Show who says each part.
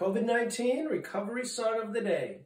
Speaker 1: COVID 19 Recovery Song of the Day.